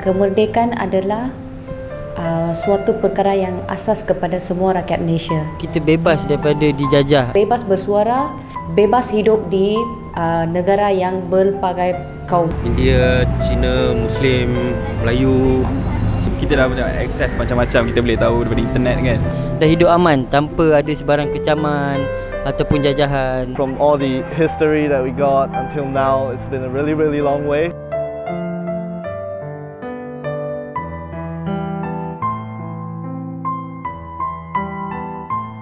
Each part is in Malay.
kemerdekaan adalah uh, suatu perkara yang asas kepada semua rakyat Malaysia. Kita bebas daripada dijajah. Bebas bersuara, bebas hidup di uh, negara yang berbagai kaum. India, Cina, Muslim, Melayu. Kita dah punya akses macam-macam kita boleh tahu daripada internet kan. Dah hidup aman tanpa ada sebarang kecaman ataupun jajahan. From all the history that we got until now, it's been a really, really long way.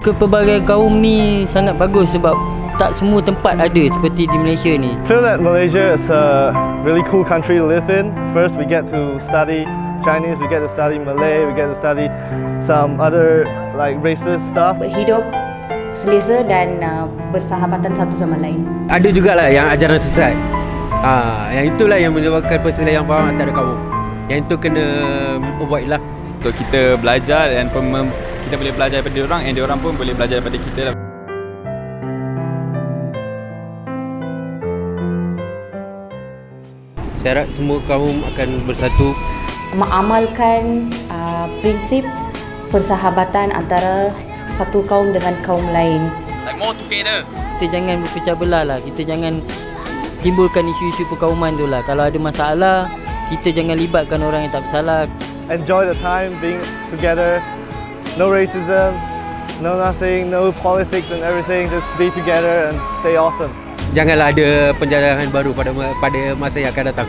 Kepelbagaian kaum ni sangat bagus sebab tak semua tempat ada seperti di Malaysia ni. I feel that Malaysia is a really cool country to live in. First, we get to study Chinese, we get to study Malay, we get to study some other like racist stuff. Hidup selesa dan uh, bersahabatan satu sama lain. Ada jugalah yang ajaran sesat. Ha, yang itulah yang menyebabkan perselisihan faham antara kaum. Yang itu kena avoid lah. Untuk kita belajar dan pem- kita boleh belajar daripada orang and orang pun boleh belajar daripada kita lah. Saya harap semua kaum akan bersatu Mengamalkan uh, prinsip persahabatan antara satu kaum dengan kaum lain. Like more together. Kita jangan berpecah belah lah. Kita jangan timbulkan isu-isu perkauman tu lah. Kalau ada masalah, kita jangan libatkan orang yang tak bersalah. Enjoy the time being together. No racism, no nothing, no politics and everything. Just be together and stay awesome. Janganlah ada penjajahan baru pada pada masa yang akan datang.